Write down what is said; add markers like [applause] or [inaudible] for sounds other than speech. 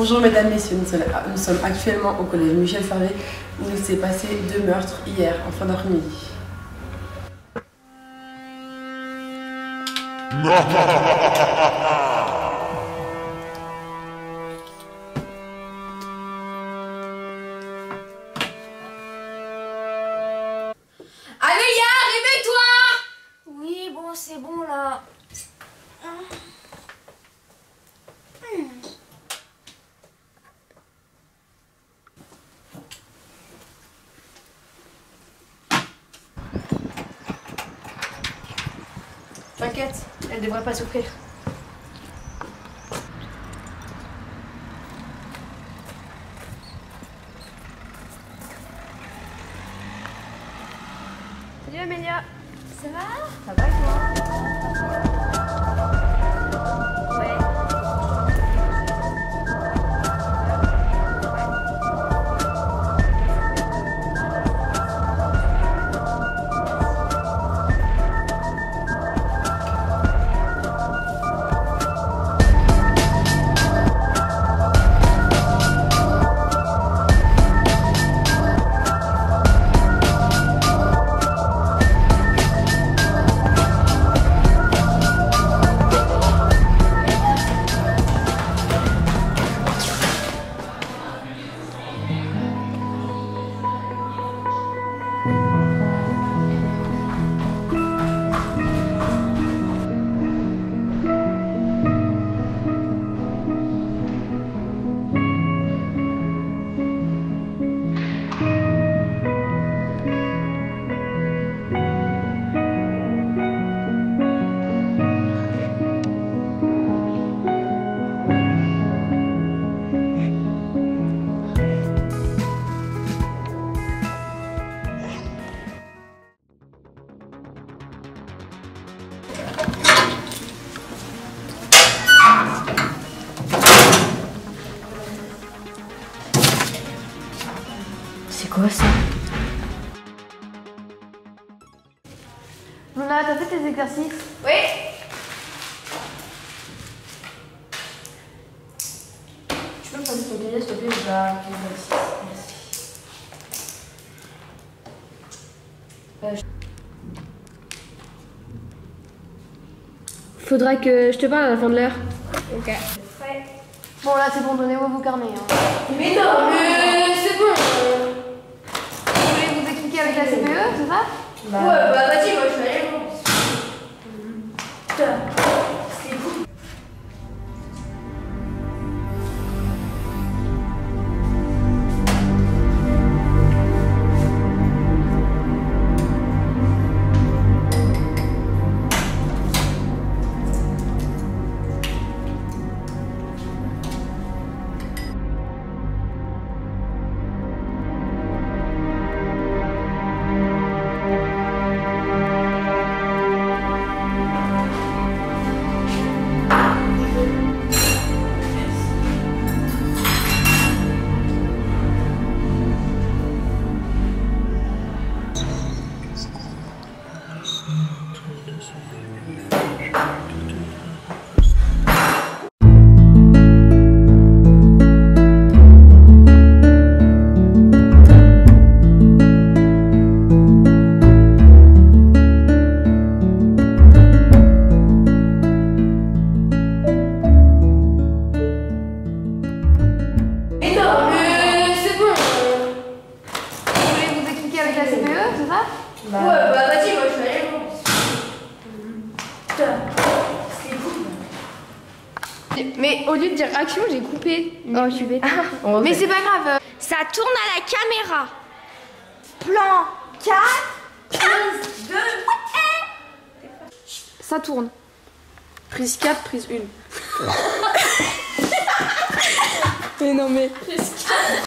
Bonjour mesdames, messieurs, nous sommes, nous sommes actuellement au collège Michel Fervé où il s'est passé deux meurtres hier en fin d'après-midi. Amélia, réveille-toi Oui, bon, c'est bon là. T'inquiète, elle devrait pas souffrir. Salut Amélia. Ça va? Ça va et toi? Quoi ça Luna, t'as fait tes exercices? Oui Tu peux me passer ton cahier, s'il te plaît, je dois tes exercices. Merci. Faudra que je te parle à la fin de l'heure. Ok. Bon, là, c'est bon, donnez-moi vos carnets. hein. Mais non, avec la CPE, c'est ça Ouais, bah vas-y, moi je vais aller voir. Mais non, mais c'est bon Mais au lieu de dire action, j'ai coupé. Oh, je suis bête. Mais c'est pas grave. Ça tourne à la caméra. Plan 4, prise 2, Ça tourne. Prise 4, prise 1. [laughs] Mais non, mais.